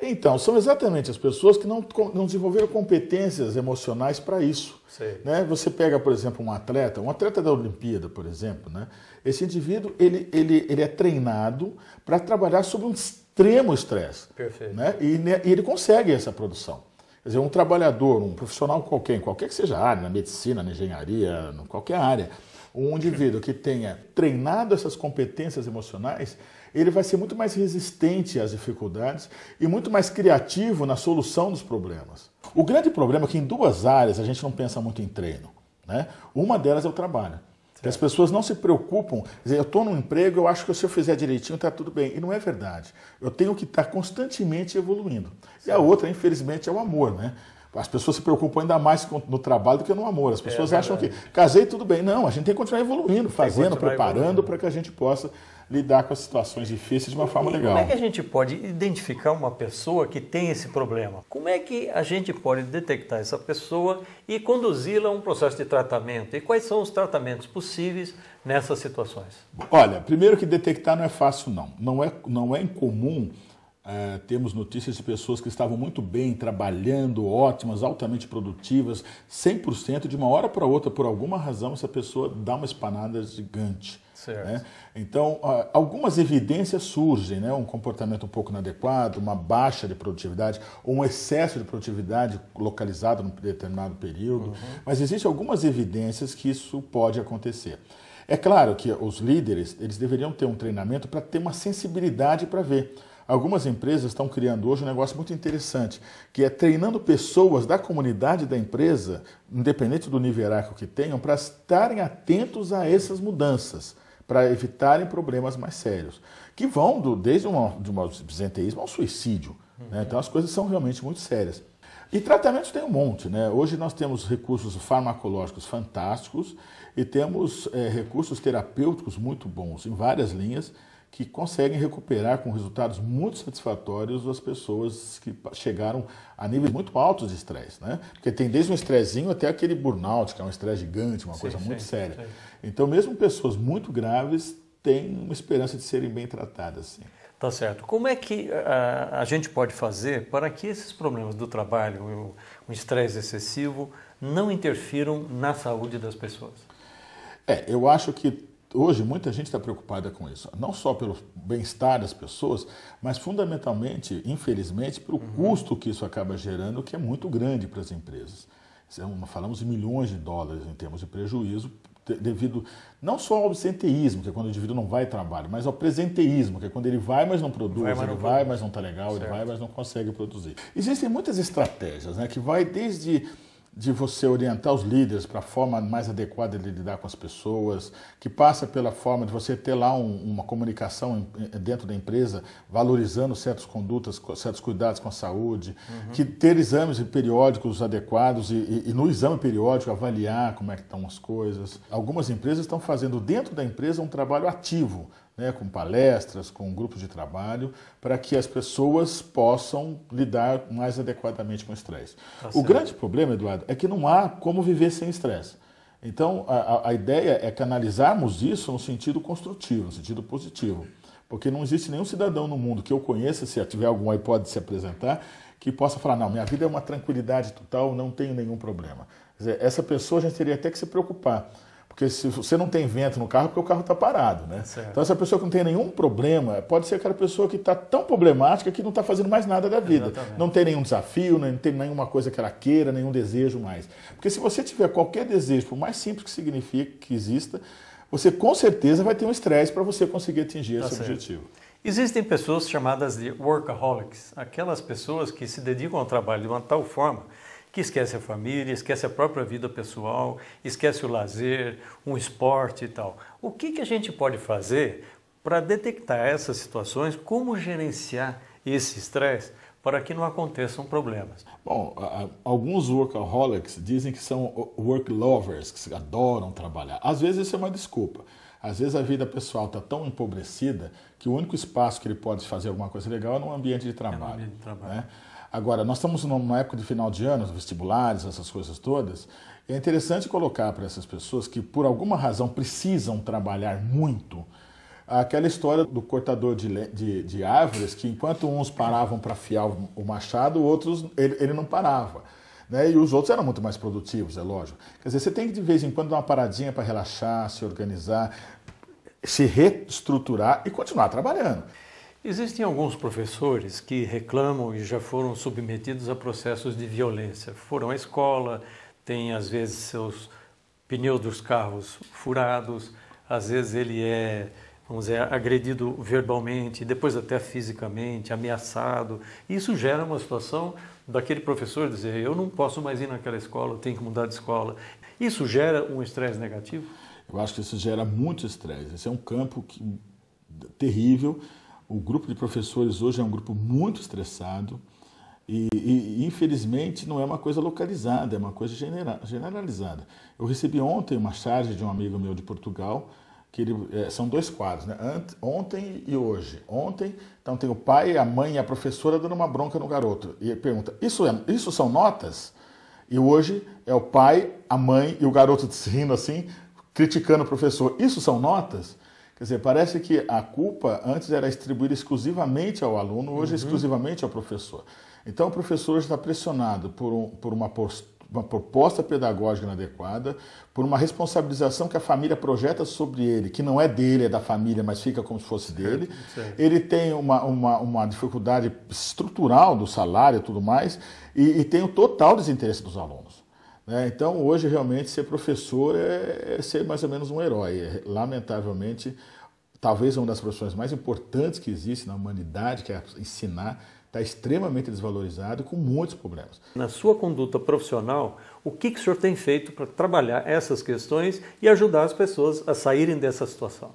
Então, são exatamente as pessoas que não, não desenvolveram competências emocionais para isso. Né? Você pega, por exemplo, um atleta, um atleta da Olimpíada, por exemplo, né? esse indivíduo ele, ele, ele é treinado para trabalhar sob um extremo estresse. Perfeito. Né? E, né, e ele consegue essa produção. Quer dizer, um trabalhador, um profissional qualquer, em qualquer que seja a área, na medicina, na engenharia, em qualquer área, um indivíduo que tenha treinado essas competências emocionais, ele vai ser muito mais resistente às dificuldades e muito mais criativo na solução dos problemas. O grande problema é que em duas áreas a gente não pensa muito em treino. Né? Uma delas é o trabalho. As pessoas não se preocupam, dizer, eu estou num emprego, eu acho que se eu fizer direitinho está tudo bem. E não é verdade. Eu tenho que estar constantemente evoluindo. E a outra, infelizmente, é o amor. Né? As pessoas se preocupam ainda mais no trabalho do que no amor. As pessoas é acham que casei tudo bem. Não, a gente tem que continuar evoluindo, fazendo, preparando para que a gente possa lidar com as situações difíceis de uma forma e legal. Como é que a gente pode identificar uma pessoa que tem esse problema? Como é que a gente pode detectar essa pessoa e conduzi-la a um processo de tratamento? E quais são os tratamentos possíveis nessas situações? Olha, primeiro que detectar não é fácil não. Não é, não é incomum Uh, temos notícias de pessoas que estavam muito bem, trabalhando, ótimas, altamente produtivas, 100%, de uma hora para outra, por alguma razão, essa pessoa dá uma espanada gigante. Né? Então, uh, algumas evidências surgem, né? um comportamento um pouco inadequado, uma baixa de produtividade, ou um excesso de produtividade localizado num determinado período, uhum. mas existem algumas evidências que isso pode acontecer. É claro que os líderes eles deveriam ter um treinamento para ter uma sensibilidade para ver. Algumas empresas estão criando hoje um negócio muito interessante, que é treinando pessoas da comunidade da empresa, independente do nível hierárquico que tenham, para estarem atentos a essas mudanças, para evitarem problemas mais sérios, que vão do, desde uma, de um absenteísmo ao suicídio. Né? Então as coisas são realmente muito sérias. E tratamentos tem um monte, né? Hoje nós temos recursos farmacológicos fantásticos e temos é, recursos terapêuticos muito bons em várias linhas que conseguem recuperar com resultados muito satisfatórios as pessoas que chegaram a níveis muito altos de estresse, né? Porque tem desde um estressinho até aquele burnout, que é um estresse gigante, uma sim, coisa sim, muito séria. Sim. Então, mesmo pessoas muito graves têm uma esperança de serem bem tratadas, sim. Tá certo. Como é que a, a gente pode fazer para que esses problemas do trabalho, o estresse excessivo, não interfiram na saúde das pessoas? É, eu acho que Hoje, muita gente está preocupada com isso, não só pelo bem-estar das pessoas, mas fundamentalmente, infelizmente, pelo uhum. custo que isso acaba gerando, que é muito grande para as empresas. É falamos em milhões de dólares em termos de prejuízo, devido não só ao absenteísmo, que é quando o indivíduo não vai trabalho, mas ao presenteísmo, que é quando ele vai, mas não produz, vai, mas ele não vai, produz. mas não está legal, certo. ele vai, mas não consegue produzir. Existem muitas estratégias, né, que vai desde de você orientar os líderes para a forma mais adequada de lidar com as pessoas, que passa pela forma de você ter lá um, uma comunicação dentro da empresa, valorizando certas condutas, certos cuidados com a saúde, uhum. que ter exames periódicos adequados e, e, e, no exame periódico avaliar como é que estão as coisas. Algumas empresas estão fazendo dentro da empresa um trabalho ativo, né, com palestras, com grupos de trabalho, para que as pessoas possam lidar mais adequadamente com o estresse. Tá o grande problema, Eduardo, é que não há como viver sem estresse. Então, a, a ideia é canalizarmos isso no sentido construtivo, no sentido positivo. Porque não existe nenhum cidadão no mundo que eu conheça, se tiver algum aí pode se apresentar, que possa falar, não, minha vida é uma tranquilidade total, não tenho nenhum problema. Dizer, essa pessoa já teria até que se preocupar porque se você não tem vento no carro, porque o carro está parado, né? Certo. Então essa pessoa que não tem nenhum problema, pode ser aquela pessoa que está tão problemática que não está fazendo mais nada da vida. Exatamente. Não tem nenhum desafio, não tem nenhuma coisa que ela queira, nenhum desejo mais. Porque se você tiver qualquer desejo, por mais simples que signifique que exista, você com certeza vai ter um estresse para você conseguir atingir tá esse certo. objetivo. Existem pessoas chamadas de workaholics, aquelas pessoas que se dedicam ao trabalho de uma tal forma que esquece a família, esquece a própria vida pessoal, esquece o lazer, um esporte e tal. O que, que a gente pode fazer para detectar essas situações, como gerenciar esse estresse para que não aconteçam problemas? Bom, alguns workaholics dizem que são work lovers, que adoram trabalhar. Às vezes isso é uma desculpa. Às vezes a vida pessoal está tão empobrecida que o único espaço que ele pode fazer alguma coisa legal é no ambiente de trabalho. É ambiente de trabalho. Né? Agora, nós estamos numa época de final de ano, vestibulares, essas coisas todas. É interessante colocar para essas pessoas que, por alguma razão, precisam trabalhar muito, aquela história do cortador de, de, de árvores, que enquanto uns paravam para afiar o machado, outros ele, ele não parava. Né? E os outros eram muito mais produtivos, é lógico. Quer dizer, você tem que de vez em quando dar uma paradinha para relaxar, se organizar, se reestruturar e continuar trabalhando. Existem alguns professores que reclamam e já foram submetidos a processos de violência. Foram à escola, têm às vezes seus pneus dos carros furados, às vezes ele é, vamos dizer, agredido verbalmente, depois até fisicamente, ameaçado. Isso gera uma situação daquele professor dizer: eu não posso mais ir naquela escola, eu tenho que mudar de escola. Isso gera um estresse negativo? Eu acho que isso gera muito estresse. Esse é um campo que, terrível. O grupo de professores hoje é um grupo muito estressado. E, e, infelizmente não é uma coisa localizada, é uma coisa generalizada. Eu recebi ontem uma charge de um amigo meu de Portugal, que ele, é, são dois quadros, né? ontem e hoje. Ontem, então tem o pai, a mãe e a professora dando uma bronca no garoto. E ele pergunta: Isso, é, isso são notas? E hoje é o pai, a mãe e o garoto rindo assim, criticando o professor. Isso são notas? Quer dizer, parece que a culpa antes era distribuída exclusivamente ao aluno, hoje é uhum. exclusivamente ao professor. Então, o professor está pressionado por, um, por uma, uma, proposta pedagógica inadequada, por uma responsabilização que a família projeta sobre ele, que não é dele, é da família, mas fica como se fosse dele. Certo. Ele tem uma, uma, uma, dificuldade estrutural do salário e tudo mais, e, e tem o total desinteresse dos alunos. Né? Então, hoje, realmente, ser professor é, é ser mais ou menos um herói. É, lamentavelmente, talvez uma das profissões mais importantes que existe na humanidade, que é ensinar está extremamente desvalorizado com muitos problemas. Na sua conduta profissional, o que, que o senhor tem feito para trabalhar essas questões e ajudar as pessoas a saírem dessa situação?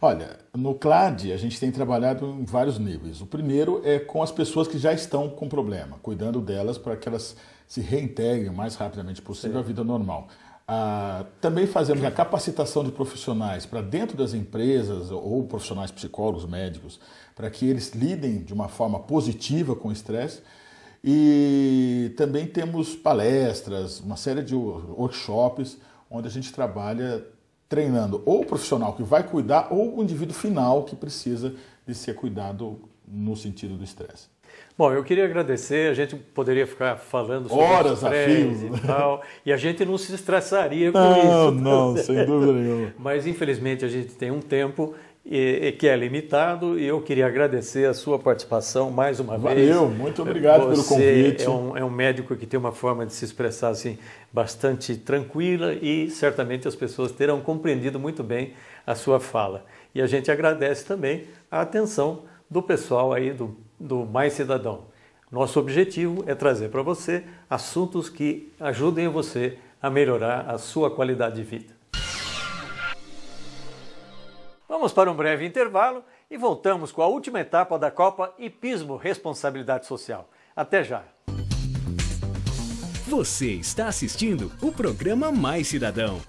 Olha, no CLAD a gente tem trabalhado em vários níveis. O primeiro é com as pessoas que já estão com problema, cuidando delas para que elas se reintegrem o mais rapidamente possível Sim. à vida normal. Ah, também fazemos a capacitação de profissionais para dentro das empresas ou profissionais psicólogos, médicos, para que eles lidem de uma forma positiva com o estresse. E também temos palestras, uma série de workshops onde a gente trabalha treinando ou o profissional que vai cuidar ou o indivíduo final que precisa de ser cuidado no sentido do estresse. Bom, eu queria agradecer, a gente poderia ficar falando sobre Horas a fio, e tal, e a gente não se estressaria com não, isso. Não, não, sem dúvida nenhuma. Mas infelizmente a gente tem um tempo e, que é limitado e eu queria agradecer a sua participação mais uma Valeu, vez. Valeu, muito obrigado Você pelo convite. É um, é um médico que tem uma forma de se expressar assim bastante tranquila e certamente as pessoas terão compreendido muito bem a sua fala. E a gente agradece também a atenção do pessoal aí do, do Mais Cidadão. Nosso objetivo é trazer para você assuntos que ajudem você a melhorar a sua qualidade de vida. Vamos para um breve intervalo e voltamos com a última etapa da Copa Hipismo Responsabilidade Social. Até já! Você está assistindo o programa Mais Cidadão